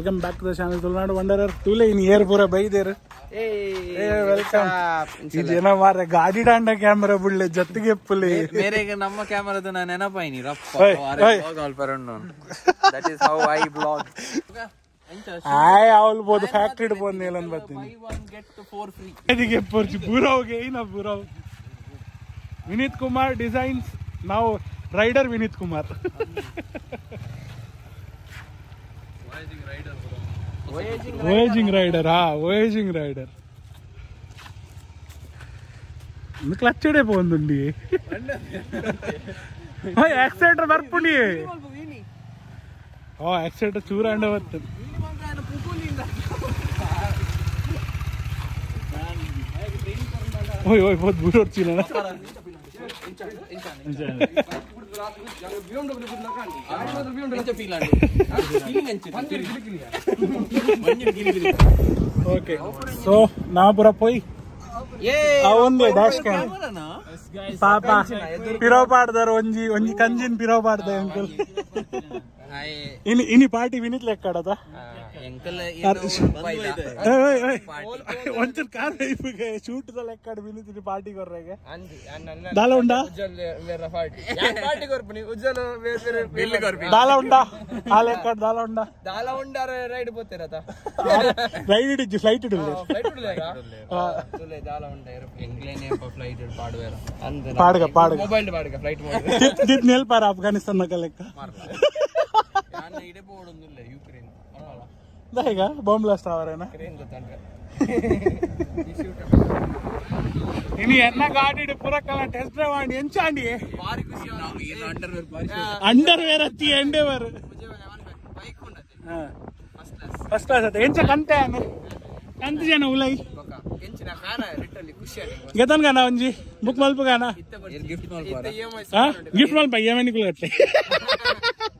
Welcome back to the channel Tulunadu wanderer ತೂಲೆ in air ಪೂರ ಬೈದೇರು ಏ ವೆಲ್ಕಮ್ ಇದೇನ ಮಾರ ಗಾಡಿ ಡಾಂಡ ಕ್ಯಾಮರಾ ಬುಳ್ಳೆ ಜೊತೆಗೆ ಪುಲಿ ಮೇರೆಗೆ ನಮ್ಮ ಕ್ಯಾಮರಾದ ನಾ ನೆನಪಾಯಿನಿ ರಪ್ಪ. That is how I vlog ಆಯ್ ಅವಳು ಬೋದು ಫ್ಯಾಕ್ಟ್ರಿ ಇಡ್ಬೋದು ನೀಲನ್ ಬರ್ತೀನಿ ಇದಕ್ಕೆ ಪೂರ್ತಿ ಬೂರಾವ್ಗೆ ಏನ ಬೂರಾವ್ ವಿನೀತ್ ಕುಮಾರ್ ಡಿಸೈನ್ಸ್ ನಾವು rider Vineeth Kumar voyaging rider हाँ वोएजिंग राइडर ಕ್ಲಚ್ಡೆ ಪೋಂದುಂಡಿ ಓಯ್ ಆಕ್ಸಿಲೇಟರ್ ಬರ್ಪುಣಿ ಓ ಆಕ್ಸಿಲೇಟರ್ ಚೂರಾಂಡ ಬರ್ತದೆ ಓಯ್ ಓಯ್ ಬಹುತ್ ಬುಡೋಡ್ಚಿಲ್ಲ ಹೊಡ್ಚಿಲ್ಲ ಓಕೆ ಸೊ ನಾ ಪುರ ಪೋಯ್ ಅವಂದೇ ಡ್ಯಾಶ್ ಕ್ಯಾಮ್ ಪಾಪ ಪಿರೋ ಪಾಡ್ದಾರ ಒಂಜಿ ಒಂಜಿ ಕಂಜಿನ್ ಪಿರೋ ಪಾಡ್ದ ಅಂಕಲ್ ಇನಿ ಇನಿ ಪಾರ್ಟಿ ವಿನಿತ್ ಲೆಕ್ಕಾಡದ ಒಂಚೂರು ಕಾರ್ ಐಪಿಗೆ ಶೂಟ್ ಲೆಕ್ಕಡ್ ಬೀಳುತ್ತೀನಿ ಪಾರ್ಟಿಗೆ ಹೊರಗೆ ದಾಲ ಉಂಡ ದಾಲ ಉಂಡ ಆ ಲೆಕ್ಕಡ್ ದಾಲ ಉಂಡ ದಾಲ ಉಂಡ ರೈಡ್ ಬೋತಿರತ ರೈಡ್ ಇಡಿಜ್ಜು ಫ್ಲೈಟ್ ಇಡಲ್ಲ ದಾಲ ಉಂಡ ಎಂಗ್ಲೇನ್ ಫ್ಲೈಟ್ ಇಡ್ ಪಾಡುವೇರ ಪಾಡುಗ ಪಾಡುಗ ಮೊಬೈಲ್ ಪಾಡುಗ ಫ್ಲೈಟ್ ಮೋಡ್ ದಿತ್ ನೆಲ್ಪಾರ ಅಫ್ಘಾನಿಸ್ತಾನ ಲೆಕ್ಕ ನಾನು ಇಡೇ ಬೋರ್ಡ್ ಒಂದಿಲ್ಲ ಯುಕ್ರೇನ್ ಈಗ ಬಾಂಬ್ ಬ್ಲಾಸ್ಟ್ ಅವರೇನ ట్రైన్ పోతాండ్రు ಇನಿ ಎನ್ನ ಗಾಡಿ ಪುರಕ್ಕಲ ಟೆಸ್ಟ್ ಡ್ರೈವ್ ಮಾಡಿ ಎಂಚಾಂಡಿ ಭಾರಿ ಖುಷಿ ಏನು ಅಂಡರ್ವೇರ್ ಭಾರಿ ಅಂಡರ್ ವೇರ್ ಹತ್ತಿ ಎಂಡೇವರ್ ಬೈಕ್ ಉಂಡತೆ ಫಸ್ಟ್ ಕ್ಲಾಸ್ ಅದ ಎಂಚ ಕಂತೆ ಅನ್ನ ಕಂತ ಜನ ಉಲೈ ఎంచిన కార లిటరల్లీ ఖుషి అని ಗೆತನ್ ಗಾನ ಒಂಜಿ ಬುಕ್ ಮಲ್ಪ ಗಾನ gift ಮಾಡ್ಬಾರ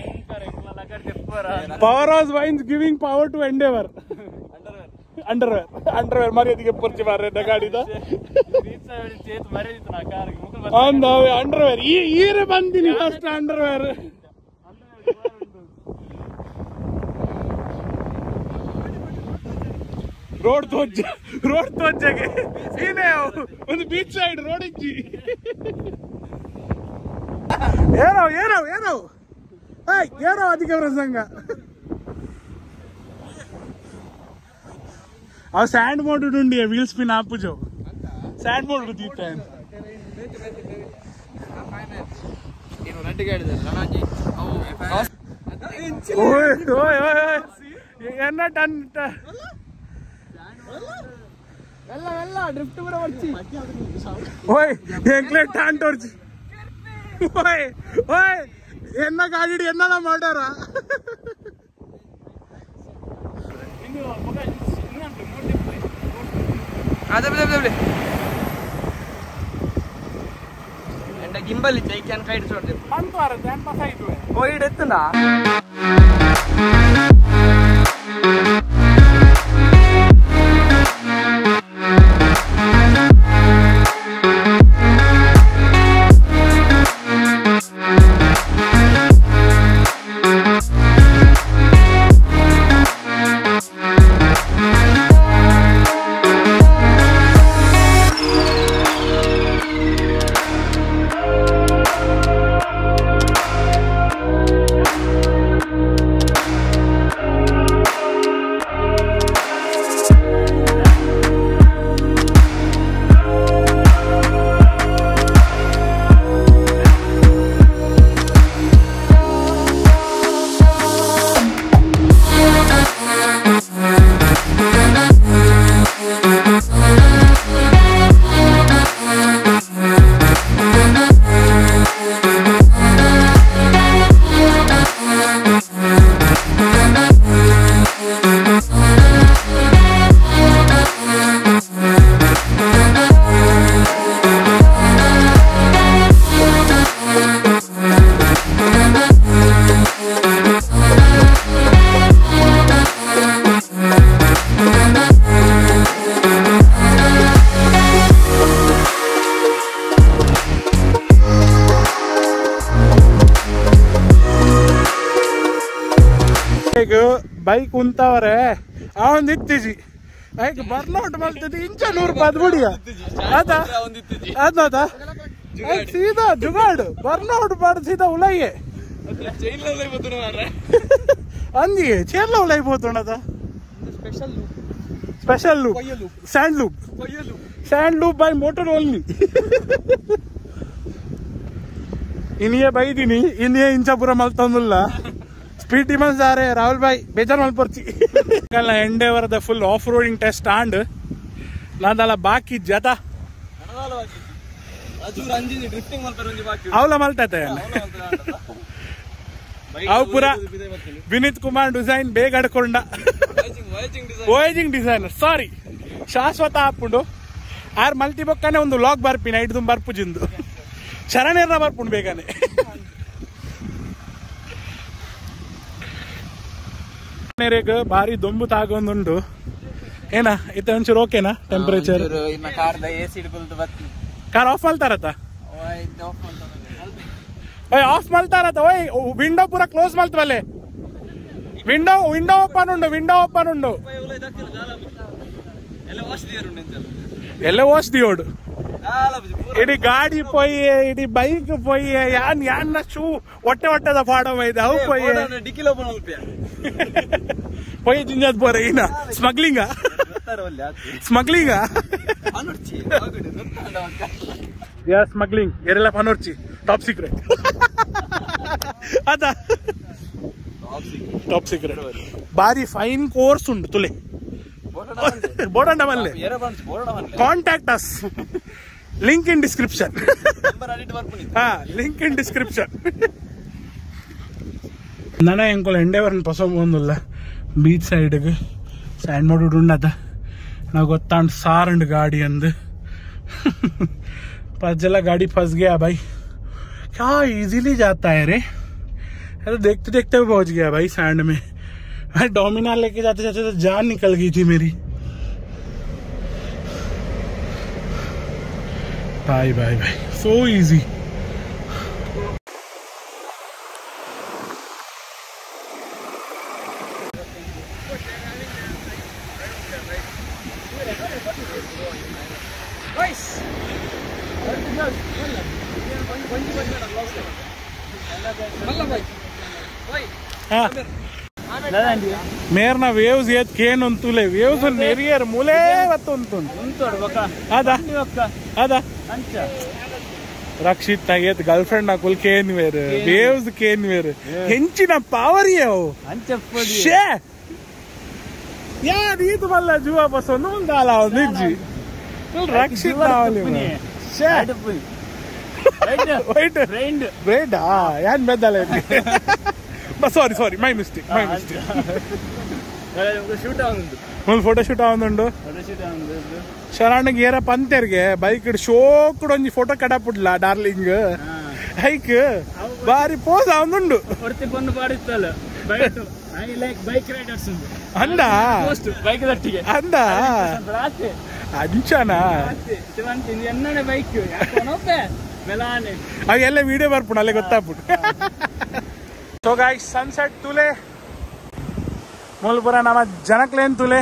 Power house wines giving power to Endeavour underwear underwear ಮರ್ಯಾದಿಗೆ ಪರ್ಚಿ ಮಾರ್ರೆ ಗಾಡಿದ ಅಂದ ಅಂಡರ್ವೇರ್ ಈ ಈರೆ ಬಂದಿನಿ ಫಸ್ಟ್ ಅಂಡರ್ವೇರ್ ರೋಡ್ ತೋಜ ರೋಡ್ ತೋಜಗೆ ಏನೇ ಅವು? ಒಂದು ಬೀಚ್ ಸೈಡ್ ರೋಡ್ ಇಜ್ಜಿ ಏನೋ ಏನೋ ಏನೋ ఏడో అధిక ప్రసంగా అవి శాండ్ మోటర్ ఉండి వీల్ స్పిన్ ఆపుజో శాండ్ మోటర్ తీస్తాను என்ன டன் வெள்ள வெள்ள ட்ரிஃப்ட் கூட வர்ச்சி ஓய் எங்களே டான் வர்ச்சி ஓய் ஓய் என்ன காடிடு என்னடா மாட்டாரா ಅದೇ ಬಿಡ ಬಿಡ ಎಂಡ ಗಿಂಬಲ್ ಇಚ್ಚ ಈ ಕ್ಯಾನ್ ಕೈಡ್ ಸೋಡ್ದೆ ಪಂತು ಆರ ದ್ಯಾನ್ ಪಸಾಯಿದುವೆ ಓ ಇಡೆತ್ತನಾ ಈಗ ಬೈಕ್ ಉಂತವರೆ. ಆ ಒಂದು ಇತ್ತೀಜಿ. ಬೈಕ್ ಬರ್ಲೌಟ್ ಮಾಡ್ತಿದ್ದಿ ಇಂಚ ನೂರು ಬದ್ಬಿಡಿಯ ಅದು? ಅದ ಅದ ಸೀದಾ ಜುಗಾಡು. ಬರ್ನೌಟ್ ಮಾಡಿ ಸೀದಾ ಉಳಯ್ಯೆ ಅಂದಿಗೆ ಚೇರ್ಲ ಉಳೈಬೋತುಣದ special special loop sand loop sand loop by motor only ಇನ್ನೇ ಬೈದಿನಿ ಇನ್ನೇ ಇಂಚಾಪುರ ಮಲ್ತಂದಿಲ್ಲ. ಮನ್ ಸಾರೆ ರಾಹುಲ್ ಬಾಯ್ ಬೇಜಾರ್ ಮಲ್ಪರ್ಚಿ ಎಂಡೇವರ್ದ full off roading test and ನಾದಲ್ಲ ಬಾಕಿ ಜತ ಅಜೂರ್ ಅಂಜಿನಿ ಡ್ರಿಫ್ಟಿಂಗ್ ಮಾಡ್ತಾರೆ ಒಂಜಿ ಬಾಕಿ ಅವಲ ಮಲ್ತತೆ ಅವು ಪುರ ವಿನೀತ್ ಕುಮಾರ್ ಡಿಸೈನ್ ಬೇಗ ಅಡ್ಕೊಂಡ. ವೋಯೇಜಿಂಗ್ ಡಿಸೈನರ್ ಸಾರಿ ಶಾಶ್ವತ ಹಾಕೊಂಡು ಆರ್ ಮಲ್ಟಿ ಬೊಕ್ಕನೆ ಒಂದು ಲಾಗ್ ಬರ್ಪಿನ ಬರ್ಪು ಜಿಂದು. ಶರಣೇರ್ನ ಬರ್ಪುಂಡು ಬೇಗನೆ. ನೇರೆಗ್ ಭಾರಿ ದೊಂಬು ತಾಗೊಂದುಂಡು ಏನಾ ಇತ್ತ ಒಂಚೂರು ಓಕೆನಾ ಟೆಂಪರೇಚರ್ ಕಾರ್ ಆಫ್ ಮಲ್ತಾರತ? ಓಯ್ ಆಫ್ ಮಲ್ತಾರತ? ಓಯ್ ವಿಂಡೋ ಪೂರ ಕ್ಲೋಸ್ ಮಲ್ತವಲ್ಲೆ? ವಿಂಡೋ ವಿಂಡೋ ಓಪನ್ ಉಂಡು ವಿಂಡೋ ಓಪನ್ ಉಂಡು. ಎಲ್ಲ ವಾಶ್ ದಿಯರ್ ಉಂಟು ಇಡೀ ಗಾಡಿ ಪೊಯ್ ಇಡೀ ಬೈಕ್ ಪೊಯ್ ಯಾನ್ ಯಾನ್ನ ಶೂ ಹೊಟ್ಟೆ ಹೊಟ್ಟೆದ ಪಾಡವ ಇದೆ ಅವು ಪೊಯ್. ಡಿಕ್ಕಿ ಲೋಪ ಅಲ್ಪ ಪೊಯ್ ಜಿಂಜದ್ ಬೋರ ಇನ್ನ ಸ್ಮಗ್ಲಿಂಗ ಸ್ಮಗ್ಲಿಂಗ ಯಾ ಸ್ಮಗ್ಲಿಂಗ್ ಎರೆಲ್ಲ ಪನೋರ್ಚಿ ಟಾಪ್ ಸೀಕ್ರೆಟ್ ಅದ? ಟಾಪ್ ಸೀಕ್ರೆಟ್ ಬಾರಿ ಫೈನ್ ಕೋರ್ಸ್ ಉಂಡು ತುಲೆ. ಬೋಡಂಡ ಮಲ್ಲೆ contact us ಲಿಂಕ್ ಇನ್ ಡಿಸ್ಕ್ರಿಪ್ಷನ್ ನಂಬರ್ ಅಡಿಟ್ ಬರ್ಪುನಿ ಹಾ ಲಿಂಕ್ ಇನ್ ಡಿಸ್ಕ್ರಿಪ್ಷನ್ ನನ್ನ ಎಂಕೊಲ ಎಂಡೇವರ್ನ ಪೊಸ ಬಂದಿಲ್ಲ ಬೀಚ್ ಸೈಡ್ಗೆ ಸ್ಯಾಂಡ್ ಮಾಡೋಡು ಉಂಡದ ನಾವು ಗೊತ್ತಾಂಡ್ ಸಾರಂಡ್ ಗಾಡಿ ಅಂದ್ पजला गाड़ी फंस गया भाई क्या इजीली जाता है रे अरे देखते देखते भी पहुंच गया भाई सैंड में भाई डोमिनार लेके जाते जाते तो जान निकल गई थी मेरी भाई भाई भाई सो इजी हाँ ಮೇರ್ನ ವೇವ್ಸ್ ಏತ್ ಕೇನ್ ಅಂತುಲೆ ವೇವ್ಸ್ ನೆರಿಯರ್ ಮುಲೇ ವತ್ತುಂತು ಅದ ಅದ? ರಕ್ಷಿತ್ ನಾಗೇತ್ ಗರ್ಲ್ ಫ್ರೆಂಡ್ ನಾಕುಲ್ ಕೇನ್ ವೇರ್ ವೇವ್ಸ್ ಕೇನ್ ವೇರ್ ಹೆಂಚಿನ ಪಾವರಿ ಅವು. ಶೇ ಯಾರ್ ಇದು ಮಲ್ಲ ಜುವ ಬಸ್ ಒಂದು ಮುಂದಾಲ ನಿಜ್ಜಿ. ರಕ್ಷಿತ್ ನಾವಲಿ ಶೇ ವೈಟ್ ಬ್ರೇಡ್ ಯಾನ್ ಬೆದ್ದಲ್ಲ sorry sorry my mistake my mistake ಆಗುಂದು photo shoot ಆವಂದುಂಡು ಫೋಟೋ ಶೂಟ್ ಆಗುಂದು ಶರಣಗೆ ಏರ ಪಂತೆರ್ಗೆ ಬೈಕ್ ಶೋಕುಡು ಒಂಜಿ ಫೋಟೋ ಕಡಾಪುಡ್ಲ ಡಾರ್ಲಿಂಗ್ ಹೈಕ್ ಬಾರಿ ಪೋಸ್ ಅವನುಂಡು ಅಂದ? ಅಂದ? ಅಂಚನ? ಅವೆಲ್ಲ ವಿಡಿಯೋ ಬರ್ಪುಣ ಅಲ್ಲೇ ಗೊತ್ತಾಗ್ಬಿಟ್ಟು ಸೊ ಸನ್ಸೆಟ್ ತುಲೆ. ಮೂಲಪುರ ನಮ್ಮ ಜನಕ್ಲೇನ್ ತುಲೆ.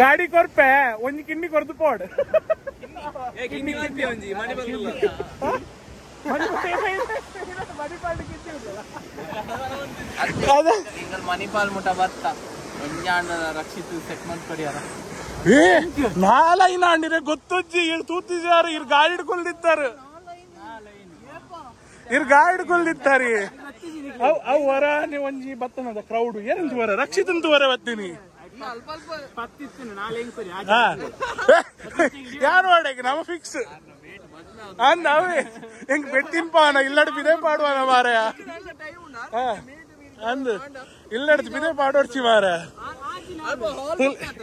ಗಾಡಿ ಕೊರ್ಪೆ ಒಂಜಿ ಕಿಂಡಿ ಕೊರ್ದು ಪೋಡ್ ಮಣಿಪಾಲ್ ಮುಟ ಬತ್ತ ಒಂಜಾಂಡ ರಕ್ಷಿತ್ ಸೆಟ್ ಮಾಡಿ ಕೊಡ್ಯಾರ ಏ, ನಾಲೈನ ಅಂಡಿರೆ ಗೊತ್ತೊಜ್ಜಿ ಇರ್ ತೂತಿದಾರು ಇರ್ ಗಾಡಿ ಹಿಡ್ಕೊಳ್ದಿತ್ತಾರು ಇರ್ ಗಾಡಿ ಹಿಡ್ಕೊಳ್ದಿತ್ತಾರಿ ಅವ್ ಅವ್ ವರ ನೀ ಒಂಜಿ ಬತ್ತನದ ಕ್ರೌಡ್ ಏನಂತ ವರ? ರಕ್ಷಿತಂತ ವರ ಬತ್ತೀನಿ. ಯಾರು ಮಾಡಕ್ಕೆ ನಮ್ಮ ಫಿಕ್ಸ್ ಅಂದ ಅವೇ ಹೆಂಗ್ ಬೆಟ್ಟಿನ ಪಾನ ಇಲ್ಲಡ್ ಬಿದೆ ಪಾಡುವನ ಮಾರಯ ಅಂದ್. ಇಲ್ಲಡ್ ಬಿದೇ ಪಾಡೋಡ್ಸಿ ಮಾರ.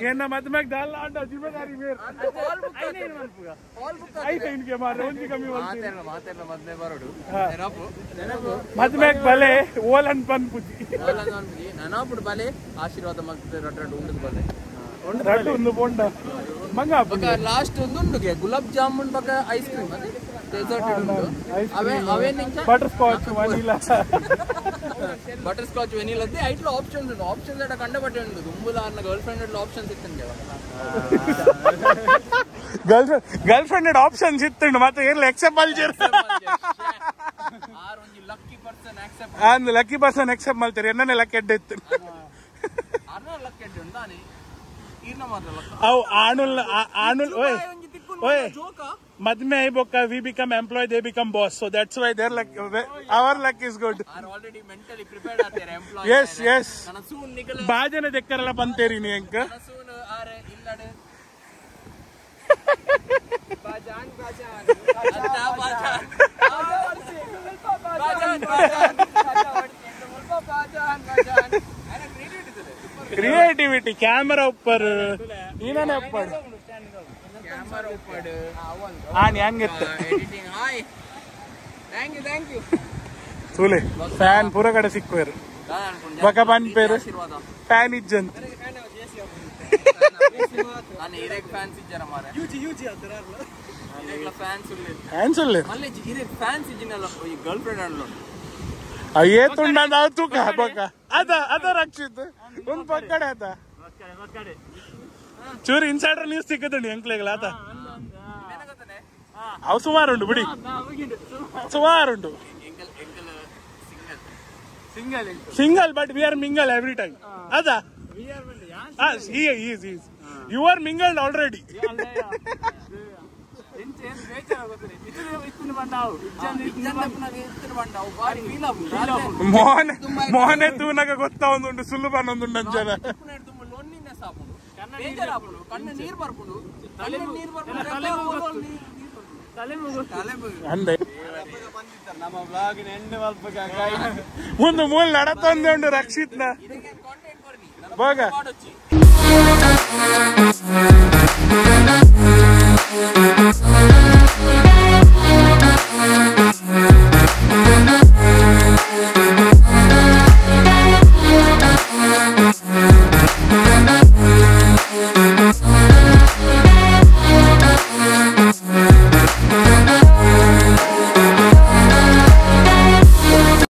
ಏನ ಮದ್ಮ್ಯಾಗ ದಾಲ್ ಆಡ ಜಿಮ್ಮೆದಾರಿ ಬೇರ್. ಐತೆ ಇನ್ಗೆ ಮಾರ ಒಂದಿ ಕಮ್ಮಿ ಮದ್ಮ್ಯಾಗ ಬಲೆ ಓಲನ್ ಬಂದ್ ಪುಜಿ ನೆನಪುಡು ಬಲೆ ಆಶೀರ್ವಾದ ಮತ್ತೆ ರೊಟ್ಟ ಉಂಡದ ಬಲೆ. ರಡ್ಡು ಒಂದು ಬೊಂಡ. ಮಂಗ ಬೊಕ ಲಾಸ್ಟ್ ಒಂದು ಉಂಡುಗೆ ಗುಲಾಬ್ ಜಾಮೂನ್ ಬಕ ಐಸ್ ಕ್ರೀಮ್ ಅದೇ? ಡೆಸರ್ಟ್ ಉಂಡು. ಅವೆ ಅವೆ ನಿಂಚ butter scotch vanilla butterscotch vanilla ಐಟ್ಲು ಐಟ್ಲ ಆಪ್ಷನ್ಸ್ ಉಂಟು. ಆಪ್ಷನ್ಸ್ ಎಡ ಕಂಡ ಬಟ್ಟೆ ಉಂಟು ದುಂಬುಲ ಅನ್ನ ಗರ್ಲ್ ಫ್ರೆಂಡ್ ಎಡ್ಲ ಆಪ್ಷನ್ಸ್ ಇತ್ತಂಗೆ ಗರ್ಲ್ ಗರ್ಲ್ ಫ್ರೆಂಡ್ ಆಪ್ಷನ್ಸ್ ಇತ್ತು ಮತ್ತೆ ಏನ್ ಎಕ್ಸೆಪ್ಟ್ ಮಲ್ಜರ್ ಆರ್ ಒಂಜಿ lucky person person except lucky person except ఎడ్ ఎత్తు ಲಕ್ಕ ಎಡ್ಡೆ ಇತ್ತು. ಅರ್ನ ಲಕ್ಕ ಎಡ್ಡೆ ಮಾತ್ರ ಅವು ಆಣುಲ್ ಆಣುಲ್ ಓಯ್ ಓಯ್. ಜೋಕ? ಮದ್ಮೆ ಐಬೊಕ್ಕ we become employ they become boss so that's why their luck our luck is good or already mentally prepared ಆತಾರೆ employee Yes, yes. ನನ್ನ ಸೂನ್ ನಿಕಲ ಬಾಜನ ದೆಕ್ಕರೆಲ್ಲ ಬಂತೇರಿ ನೀ ಅಂಕ ನನ್ನ ಸೂನ್ ಆರೆ ಇಲ್ಲಡೆ ಬಾಜಾನ್ ಬಾಜಾನ್ ಅತ್ತ ಬಾಜಾನ್ ಬಾಜಾನ್ ಬಾಜಾನ್ ಬಾಜಾನ್ ಬಾಜಾನ್ ಕ್ರಿಯೇಟಿವಿಟಿ ಕ್ಯಾಮರಾ ಉಪ್ಪರ್ ನೀನೇ ಉಪ್ಪರ್ ಕ್ಯಾಮರಾ ಉಪ್ಪಡು ಆನ್ ಹೆಂಗಿತ್ತು editing hi thank you thank you ತೂಲೆ ಫ್ಯಾನ್ ಪೂರ ಕಡೆ ಸಿಕ್ಕುವರು ಬಕ ಬನ್ ಪೇರು. ಆಶೀರ್ವಾದ ಫ್ಯಾನ್ ಇಜ್ಜಂತ. ಫ್ಯಾನ್ ಈ ಗರ್ಲ್ ಫ್ರೆಂಡ್ ಅಣ್ಣ ಅಯ್ಯೇ ತುಂಡ ನಾವು ತೂಕ ಬಕ. ಅದ ಅದ ರಕ್ಷಿತ್. ಒಂದ್ ಪಕ್ಕಡೆ ಆತ ಚೂರು ಇನ್ಸೈಡರ್ ನ್ಯೂಸ್ ಸಿಕ್ಕದಂಡಿ ಎಂಕ್ಲೆಗಳ ಆತ. ಅವ್ ಅವು ಸುಮಾರುಂಟು ಬಿಡಿ. ಸುಮಾರುಂಡು single but we are mingle every time ಅದ you are mingled already Mohan ಮೋಹನೆ ತೂನಗ ಗೊತ್ತಾ ಸುಳ್ಳು ಸುಲಭ ಒಂದುಂಟು ಕಣ್ಣ ನೀರು ಬರ್ಕೊಂಡು ತಲೆ ನೀರ್ ಬರ್ಕೊಂಡು ಅಂದೆ ನಮ್ಮ ಬ್ಲಾಗಿನ ಎಣ್ಣೆ ಸ್ವಲ್ಪ ಒಂದು ಮೂಲ ನಡತಂದೆ ಉಂಟು ರಕ್ಷಿತ್ನ ಕಾಂಟೆಂಟ್ ಬಾಗ